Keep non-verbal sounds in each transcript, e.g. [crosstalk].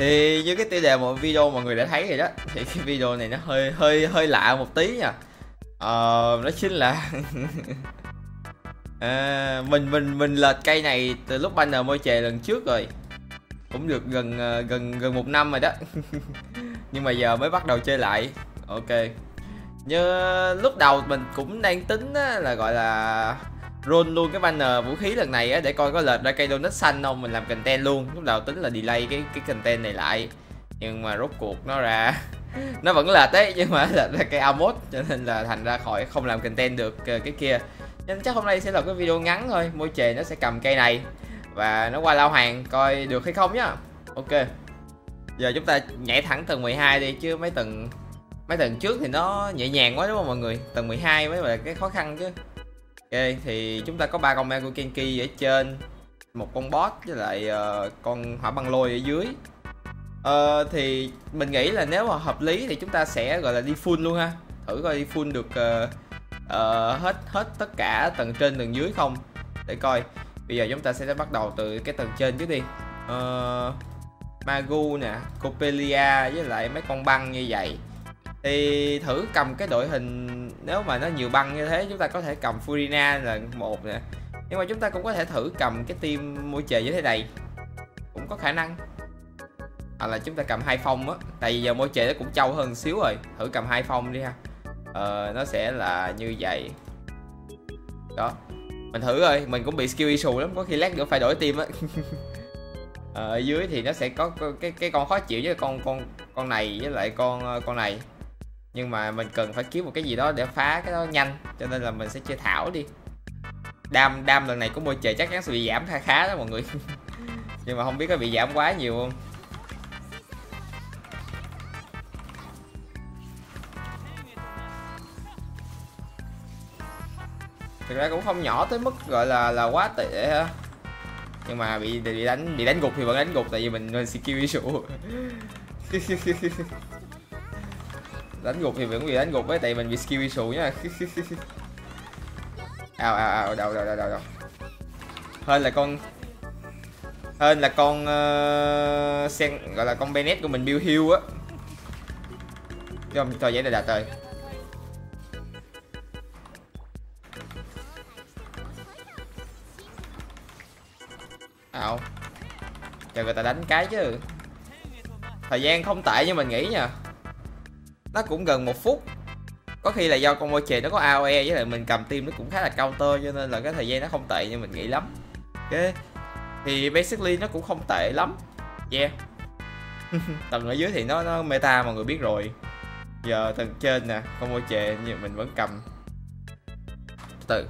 thì như cái tiêu đề một video mọi người đã thấy rồi đó thì cái video này nó hơi hơi hơi lạ một tí nha. Ờ đó chính là [laughs] à, mình mình mình lệch cây này từ lúc banner môi chè lần trước rồi. Cũng được gần ờ, gần gần một năm rồi đó. [laughs] Nhưng mà giờ mới bắt đầu chơi lại. Ok. Như lúc đầu mình cũng đang tính á, là gọi là roll luôn cái banner vũ khí lần này á, để coi có lệch ra cây donut xanh không. Mình làm content luôn. Lúc đầu tính là delay cái cái content này lại. Nhưng mà rốt cuộc nó ra, [laughs] nó vẫn lệch đấy nhưng mà [laughs] lệch ra cây Amos cho nên là thành ra khỏi không làm content được ờ, cái kia. Nên chắc hôm nay sẽ là cái video ngắn thôi, môi chề nó sẽ cầm cây này. Và nó qua lao hàng coi được hay không nhá. Ok. Giờ chúng ta nhảy thẳng tầng 12 đi, chứ mấy tầng mấy tầng trước thì nó nhẹ nhàng quá đúng không mọi người? Tầng 12 mới là cái khó khăn chứ ok thì chúng ta có ba con ma của Kenki ở trên. Một con boss với lại uh, con hỏa băng lôi ở dưới. Ờ, thì mình nghĩ là nếu mà hợp lý thì chúng ta sẽ gọi là đi full luôn ha. Thử coi đi full được uh, uh, hết hết tất cả tầng trên tầng dưới không? Để coi. Bây giờ chúng ta sẽ bắt đầu từ cái tầng trên trước đi. Uh, Magu nè Copelia với lại mấy con băng như vậy thì thử cầm cái đội hình nếu mà nó nhiều băng như thế chúng ta có thể cầm Furina là một nè. Nhưng mà chúng ta cũng có thể thử cầm cái team môi trời như thế này. Cũng có khả năng. Hoặc là chúng ta cầm hai phong á. Tại vì giờ môi trời nó cũng trâu hơn xíu rồi. Thử cầm hai phong đi ha. Ờ, nó sẽ là như vậy. Đó. Mình thử rồi. Mình cũng bị skill issue lắm. Có khi lát nữa phải đổi team á. [laughs] Ờ, ở dưới thì nó sẽ có cái cái con khó chịu với con con con này với lại con con này nhưng mà mình cần phải kiếm một cái gì đó để phá cái đó nhanh, cho nên là mình sẽ chơi thảo đi. Đam đam lần này của môi trời chắc chắn sẽ bị giảm khá khá đó mọi người. [laughs] Nhưng mà không biết có bị giảm quá nhiều không? Thực ra cũng không nhỏ tới mức gọi là là quá tệ ha. Nhưng mà bị bị đánh bị đánh gục thì vẫn đánh gục, tại vì mình nên skill issue đánh gục thì vẫn bị đánh gục với tại mình bị skill issue nhá. [laughs] Ào ào ào đầu đầu đầu đầu đầu hơn là con hơn là con uh, sen gọi là con Bennett của mình build heal á. Cho cho dễ là đạt rồi ào chờ người ta đánh cái chứ. Thời gian không tệ như mình nghĩ nha nó cũng gần một phút. Có khi là do con môi chè nó có AOE với lại mình cầm tim nó cũng khá là counter cho nên là cái thời gian nó không tệ như mình nghĩ lắm. Ok thì basically nó cũng không tệ lắm. Yeah. [laughs] Tầng ở dưới thì nó nó meta mọi người biết rồi. Giờ tầng trên nè con môi chè như mình vẫn cầm. Từ.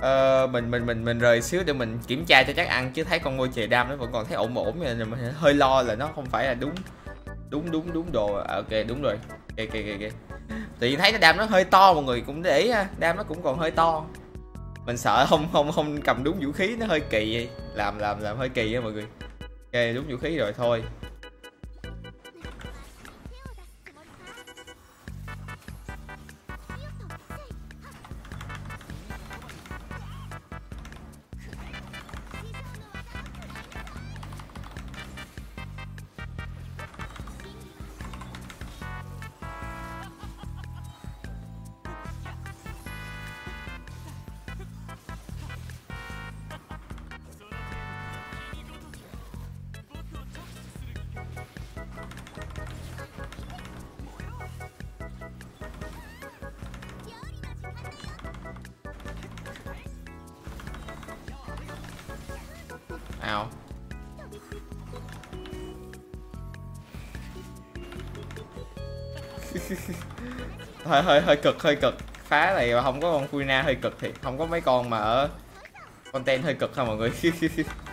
Ờ, mình mình mình mình rời xíu để mình kiểm tra cho chắc ăn chứ thấy con môi chè đam nó vẫn còn thấy ổn ổn nên mình hơi lo là nó không phải là đúng đúng đúng đúng đồ. À, ok đúng rồi ok ok ok tự nhiên thấy nó đam nó hơi to, mọi người cũng để ý ha. Đam nó cũng còn hơi to. Mình sợ không không không cầm đúng vũ khí nó hơi kỳ làm làm làm hơi kỳ á mọi người. Ok đúng vũ khí rồi, thôi. Ow. [laughs] hơi hơi hơi cực hơi cực phá này mà không có con Furina hơi cực thì không có mấy con mà ở content hơi cực ha mọi người [laughs]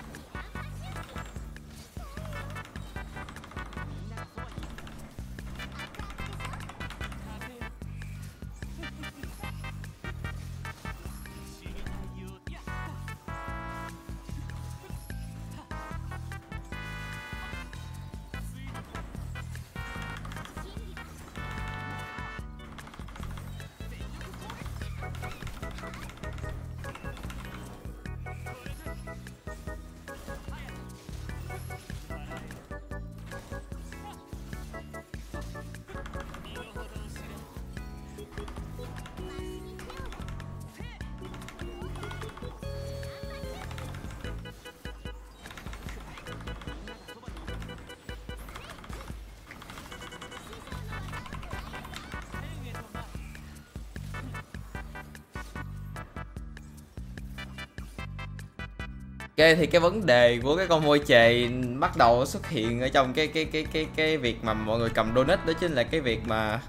Ok thì cái vấn đề của cái con môi chề bắt đầu xuất hiện ở trong cái cái cái cái cái việc mà mọi người cầm donut đó chính là cái việc mà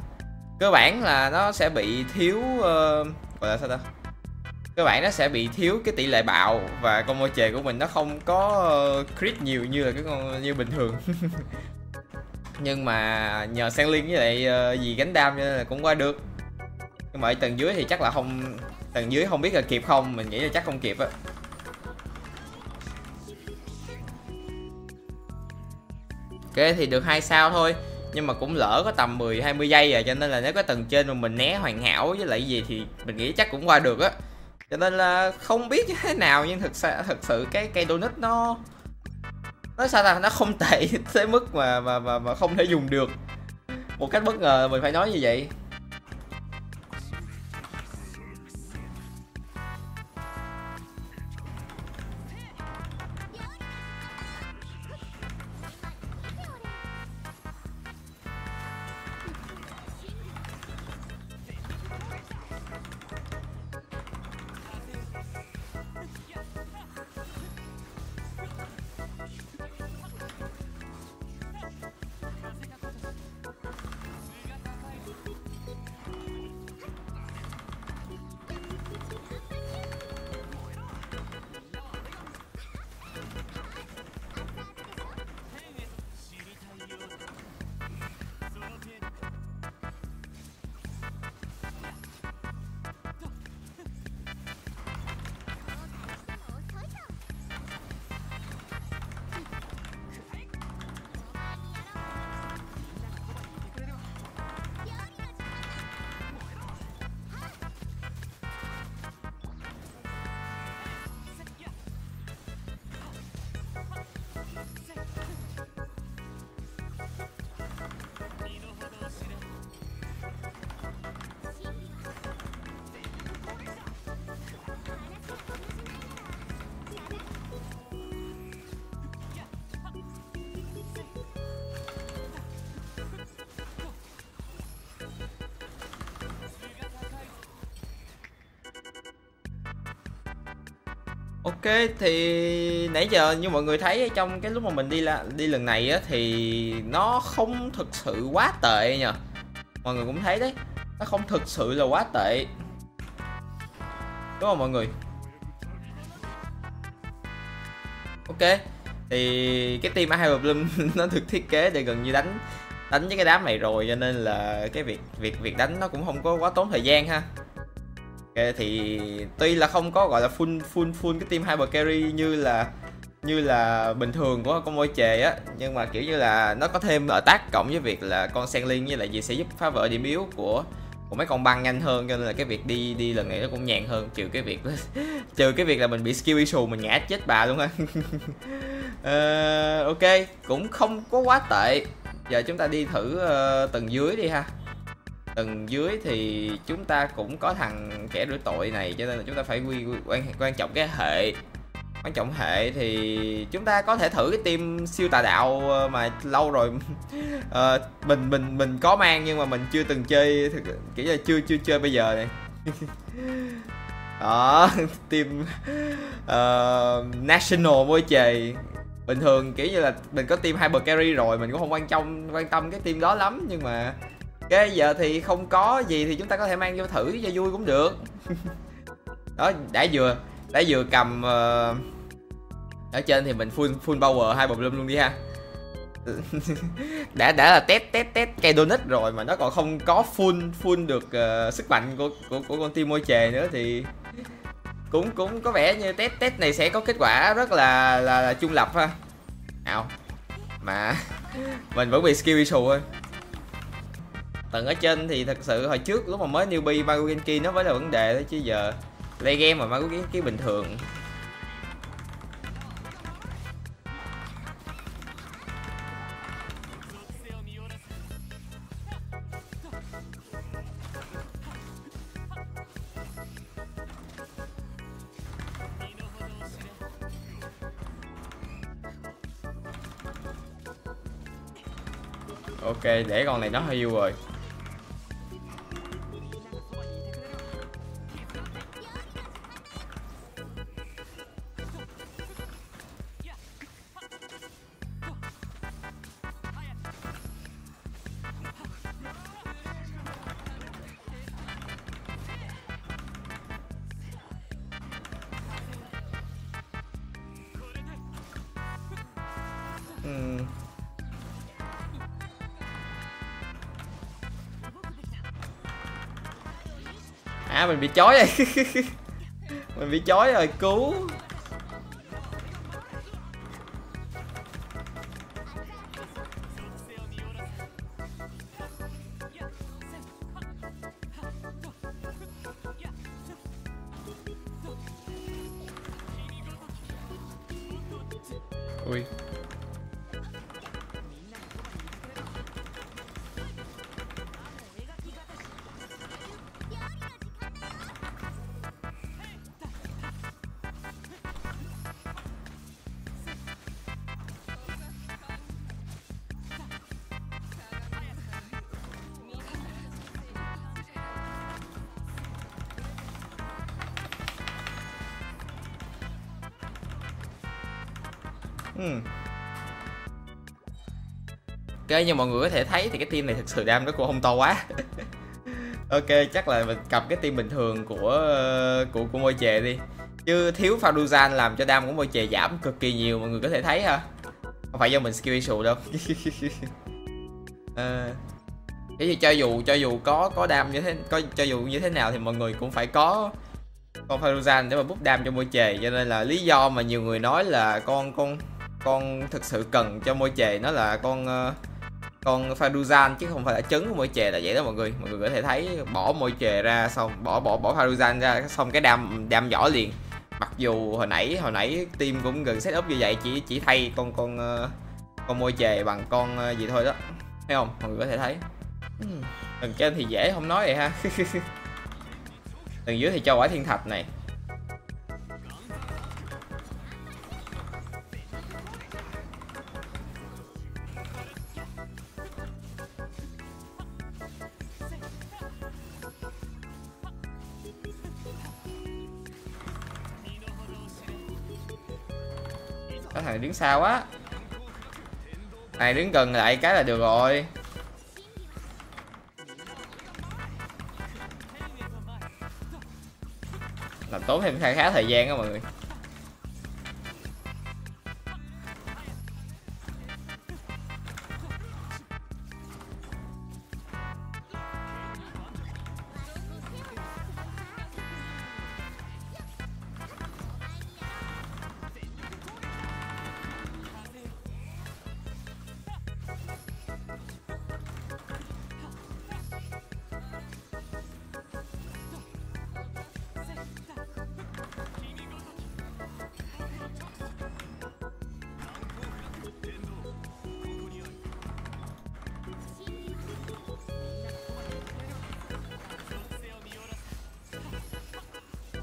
cơ bản là nó sẽ bị thiếu uh, gọi là sao ta? Cơ bản nó sẽ bị thiếu cái tỷ lệ bạo và con môi chề của mình nó không có uh, crit nhiều như là cái con như bình thường. [laughs] Nhưng mà nhờ sang liên với lại ờ, uh, gì gánh đam nên là cũng qua được. Nhưng mà ở tầng dưới thì chắc là không tầng dưới không biết là kịp không mình nghĩ là chắc không kịp á. Ok thì được hai sao thôi. Nhưng mà cũng lỡ có tầm 10 20 giây rồi cho nên là nếu có tầng trên mà mình né hoàn hảo với lại gì thì mình nghĩ chắc cũng qua được á. Cho nên là không biết như thế nào nhưng thực sự thực sự cái cây donut nó nó sao ta nó không tệ [laughs] tới mức mà mà mà, mà không thể dùng được. Một cách bất ngờ mình phải nói như vậy. Ok thì nãy giờ như mọi người thấy trong cái lúc mà mình đi là đi lần này á thì nó không thực sự quá tệ nhờ. Mọi người cũng thấy đấy, nó không thực sự là quá tệ. Đúng không mọi người? Ok. Thì cái team Hyper Bloom [laughs] nó được thiết kế để gần như đánh đánh với cái đám này rồi cho nên là cái việc việc việc đánh nó cũng không có quá tốn thời gian ha thì tuy là không có gọi là full full full cái team hyper carry như là như là bình thường của con môi chề á. Nhưng mà kiểu như là nó có thêm ở tác cộng với việc là con sen liên với lại gì sẽ giúp phá vỡ điểm yếu của của mấy con băng nhanh hơn cho nên là cái việc đi đi lần này nó cũng nhàn hơn trừ cái việc [laughs] trừ cái việc là mình bị skill issue mình ngã chết bà luôn á. Uh, [laughs] ok cũng không có quá tệ. Giờ chúng ta đi thử uh, tầng dưới đi ha tầng dưới thì chúng ta cũng có thằng kẻ rửa tội này cho nên là chúng ta phải quy, quan quan trọng cái hệ. Quan trọng hệ thì chúng ta có thể thử cái team siêu tà đạo ờ, mà lâu rồi à, [laughs] mình mình mình có mang nhưng mà mình chưa từng chơi kiểu là chưa chưa chơi bây giờ này. [laughs] Đó [laughs] team uh, national môi chề. Bình thường kiểu như là mình có team hyper carry rồi mình cũng không quan trọng quan tâm cái team đó lắm nhưng mà ok giờ thì không có gì thì chúng ta có thể mang vô thử cho vui cũng được. [laughs] Đó đã vừa đã vừa cầm uh, ở trên thì mình full full power hai bầm luôn đi ha. [laughs] Đã đã là test test test cây donut rồi mà nó còn không có full full được uh, sức mạnh của của của con tim môi chề nữa thì cũng cũng có vẻ như test test này sẽ có kết quả rất là là, là trung lập ha. Nào mà [laughs] mình vẫn bị skill issue thôi tầng ở trên thì thật sự hồi trước lúc mà mới newbie Mario Genki nó mới là vấn đề thôi chứ giờ play game mà Mario Genki bình thường. Ok, để con này nó hưu rồi. Ừ. À mình bị chói rồi. [laughs] Mình bị chói rồi cứu. Hmm. Ok như mọi người có thể thấy thì cái team này thực sự đam nó cũng không to quá. [laughs] Ok chắc là mình cầm cái team bình thường của của của môi chè đi. Chứ thiếu Faduzan làm cho đam của môi chè giảm cực kỳ nhiều mọi người có thể thấy ha Không phải do mình skill issue đâu. [laughs] À, thì cho dù cho dù có có đam như thế có cho dù như thế nào thì mọi người cũng phải có con Faduzan để mà bút đam cho môi chè. Cho nên là lý do mà nhiều người nói là con con con thực sự cần cho môi chè nó là con uh, con Faduzan chứ không phải là trứng của môi chè là vậy đó mọi người. Mọi người có thể thấy bỏ môi chè ra xong bỏ bỏ bỏ Faduzan ra xong cái đam đam vỏ liền. Mặc dù hồi nãy hồi nãy team cũng gần setup như vậy chỉ chỉ thay con con uh, con môi chè bằng con uh, gì thôi đó. Thấy không? Mọi người có thể thấy. Tầng trên thì dễ không nói vậy ha. [laughs] Tầng dưới thì cho quả thiên thạch này. Có thằng đứng sau á. Này đứng gần lại cái là được rồi. Làm tốn thêm khá khá thời gian á mọi người.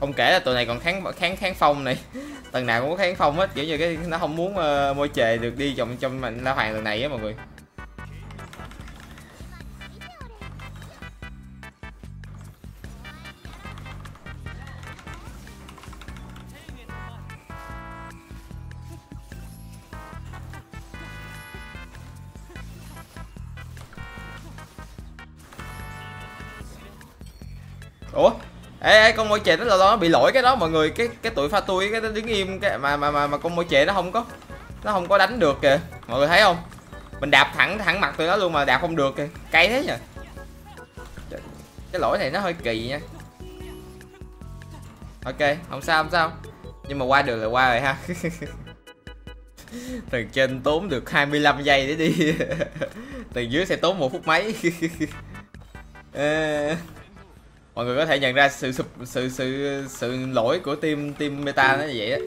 Không kể là tụi này còn kháng kháng kháng phong này. [laughs] Tầng nào cũng có kháng phong hết kiểu như cái nó không muốn uh, môi trề được đi trong trong mình la hoàng lần này á mọi người. Ủa? Ê, ê con môi chè nó là nó bị lỗi cái đó mọi người cái cái tuổi pha tôi cái nó đứng im cái mà mà mà mà con môi chè nó không có nó không có đánh được kìa. Mọi người thấy không? Mình đạp thẳng thẳng mặt tụi nó luôn mà đạp không được kìa. Cay thế nhỉ cái lỗi này nó hơi kỳ nha. Ok không sao không sao. Nhưng mà qua được là qua rồi ha. [laughs] Tầng trên tốn được 25 giây để đi. [laughs] Tầng dưới sẽ tốn một phút mấy. [laughs] mọi người có thể nhận ra sự sự sự sự, sự lỗi của team team meta nó như vậy á.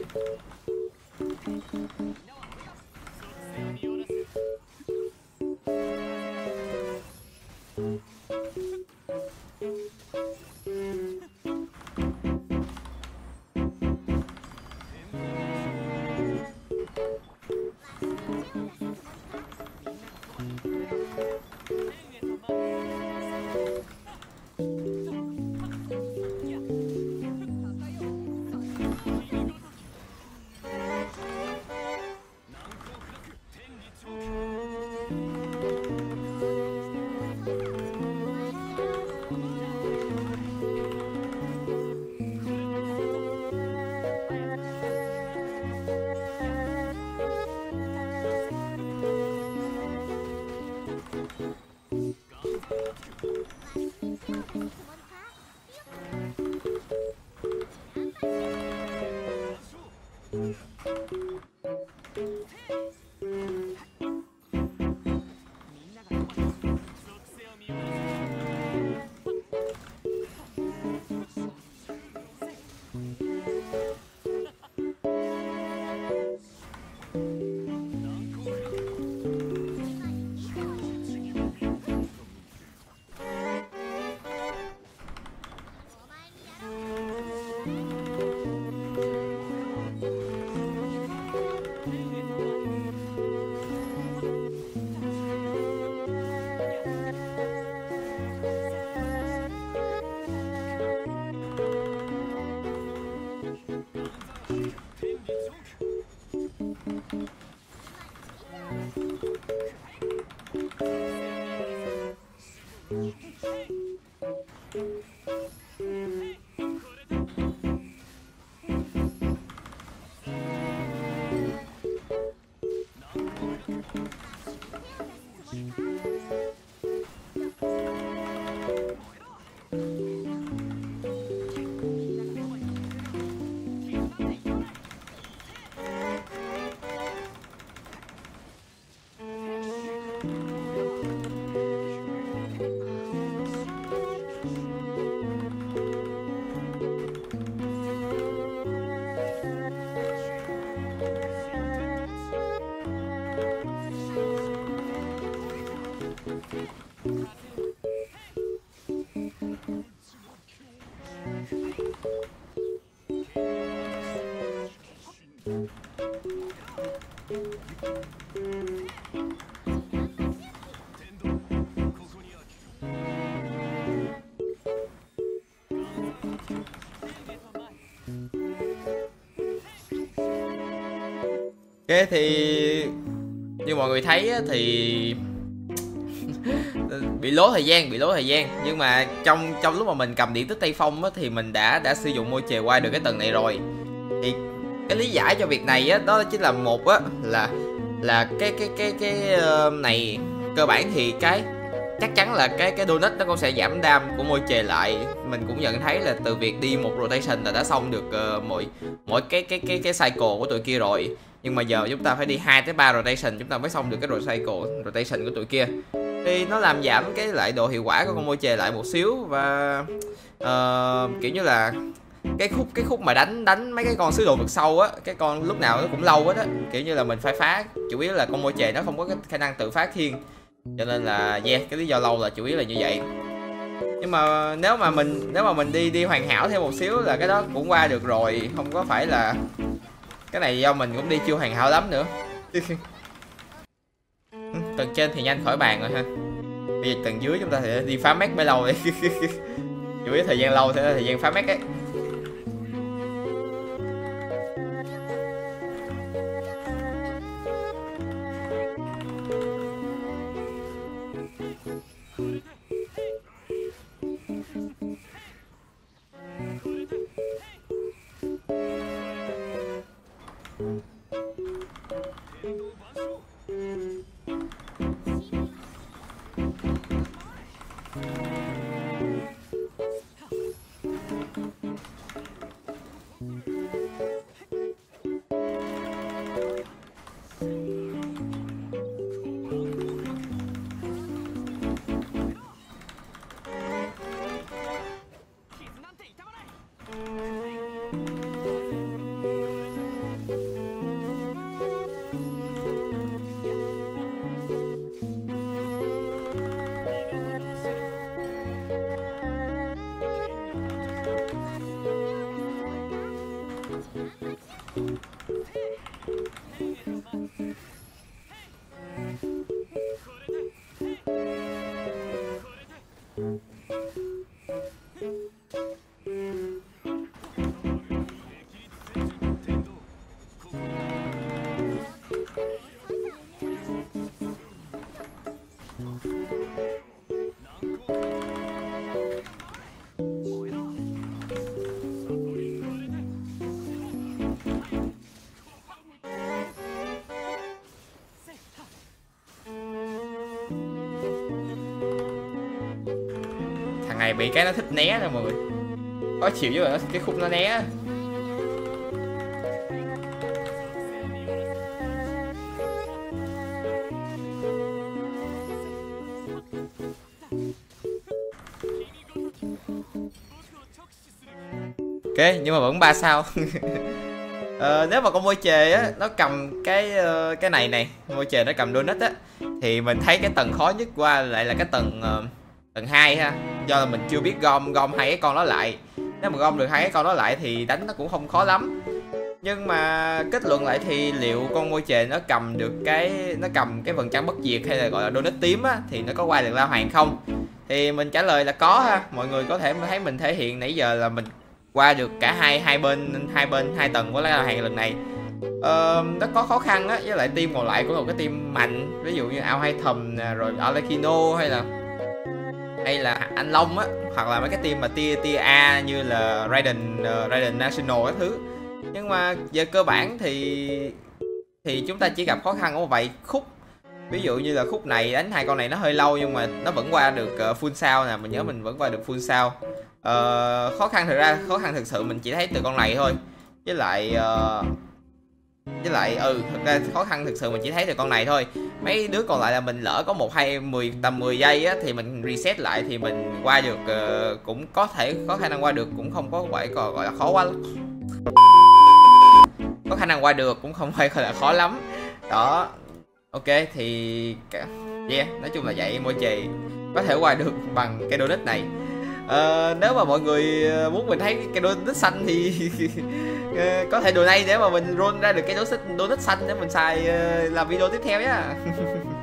Đó Ok thì như mọi người thấy thì [laughs] bị lố thời gian bị lố thời gian. Nhưng mà trong trong lúc mà mình cầm điện tích tây phong á, thì mình đã đã sử dụng môi chè qua được cái tầng này rồi. Thì cái lý giải cho việc này á đó chính là một á là là cái cái cái cái uh, này cơ bản thì cái chắc chắn là cái cái donut nó cũng sẽ giảm đam của môi chè lại. Mình cũng nhận thấy là từ việc đi một rotation là đã xong được uh, mỗi mỗi cái cái cái cái cycle của tụi kia rồi nhưng mà giờ chúng ta phải đi 2 tới 3 rotation chúng ta mới xong được cái cycle rotation của tụi kia. Thì nó làm giảm cái lại độ hiệu quả của con môi chè lại một xíu và uh, kiểu như là cái khúc cái khúc mà đánh đánh mấy cái con sứ đồ vực sâu á cái con lúc nào nó cũng lâu hết á. Kiểu như là mình phải phá chủ yếu là con môi chè nó không có cái khả năng tự phá thiên. Cho nên là yeah cái lý do lâu là chủ yếu là như vậy. Nhưng mà nếu mà mình nếu mà mình đi đi hoàn hảo thêm một xíu là cái đó cũng qua được rồi không có phải là cái này do mình cũng đi chưa hoàn hảo lắm nữa. [laughs] Tầng trên thì nhanh khỏi bàn rồi ha. Bây giờ tầng dưới chúng ta sẽ đi phá mét mới lâu đi. [laughs] Chủ yếu thời gian lâu sẽ là thời gian phá mét ấy này bị cái nó thích né nè mọi người. Có chịu với nó cái khúc nó né ok nhưng mà vẫn ba sao. [laughs] Ờ, nếu mà con môi chề á nó cầm cái uh, cái này này môi chề nó cầm donut á thì mình thấy cái tầng khó nhất qua lại là cái tầng uh, tầng 2 ha do là mình chưa biết gom gom hai cái con đó lại. Nếu mà gom được hai cái con đó lại thì đánh nó cũng không khó lắm. Nhưng mà kết luận lại thì liệu con môi chề nó cầm được cái nó cầm cái phần trắng bất diệt hay là gọi là donut tím á thì nó có qua được la hoàng không? Thì mình trả lời là có ha. Mọi người có thể thấy mình thể hiện nãy giờ là mình qua được cả hai hai bên hai bên hai tầng của la hoàng lần này. Ờ, nó có khó khăn á với lại team còn lại của một cái team mạnh ví dụ như ao hai thầm nè rồi Alekino hay là hay là anh Long á hoặc là mấy cái team mà tia tia A như là Raiden uh, Raiden National các thứ. Nhưng mà về cơ bản thì thì chúng ta chỉ gặp khó khăn ở một vài khúc. Ví dụ như là khúc này đánh hai con này nó hơi lâu nhưng mà nó vẫn qua được uh, full sao nè mình nhớ mình vẫn qua được full sao uh, ờ, khó khăn thực ra khó khăn thực sự mình chỉ thấy từ con này thôi. Với lại uh, với lại ừ thật ra khó khăn thực sự mình chỉ thấy từ con này thôi. Mấy đứa còn lại là mình lỡ có một hai mười tầm 10 giây á thì mình reset lại thì mình qua được uh, cũng có thể có khả năng qua được cũng không có phải gọi, gọi là khó quá có khả năng qua được cũng không phải gọi là khó lắm. Đó ok thì yeah nói chung là vậy mỗi chị có thể qua được bằng cái donut này à, nếu mà mọi người ờ, muốn mình thấy cái đôi tích xanh thì [laughs] ờ, có thể donate để mà mình roll ra được cái đôi tích đôi tích xanh để mình xài làm video tiếp theo nhé [laughs]